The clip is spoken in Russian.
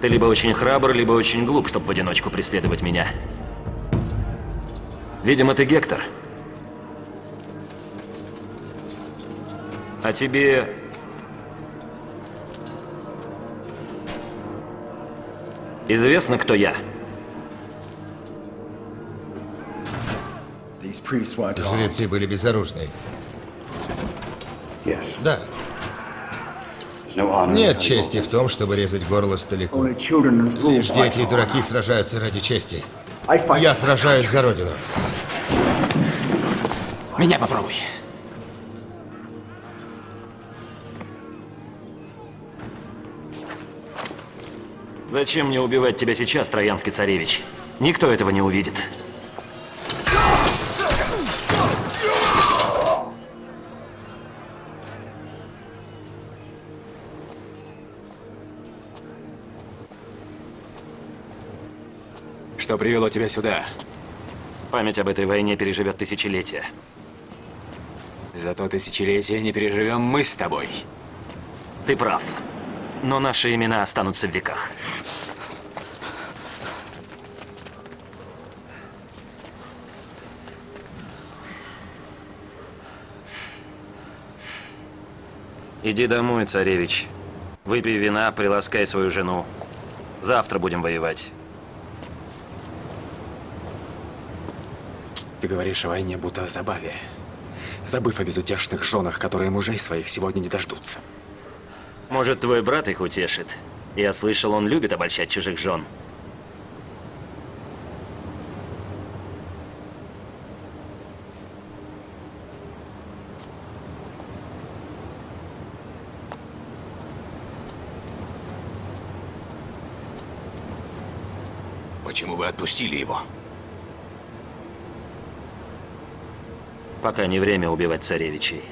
Ты либо очень храбр, либо очень глуп, чтобы в одиночку преследовать меня. Видимо, ты Гектор. А тебе... Известно, кто я? Жрецы были безоружны. Yes. Да, нет cutting чести off в том, чтобы резать горло fools Лишь дети и дураки сражаются ради чести. Я сражаюсь за родину. Меня попробуй. Зачем мне убивать тебя сейчас, Троянский царевич? Никто этого не увидит. Что привело тебя сюда? Память об этой войне переживет тысячелетия. Зато тысячелетия не переживем мы с тобой. Ты прав. Но наши имена останутся в веках. Иди домой, царевич. Выпей вина, приласкай свою жену. Завтра будем воевать. Ты говоришь о войне, будто о забаве. Забыв о безутешных женах, которые мужей своих сегодня не дождутся. Может, твой брат их утешит? Я слышал, он любит обольщать чужих жен. Почему вы отпустили его? Пока не время убивать царевичей.